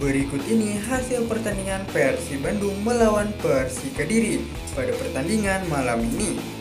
Berikut ini hasil pertandingan Persib Bandung melawan Persi Kediri pada pertandingan malam ini.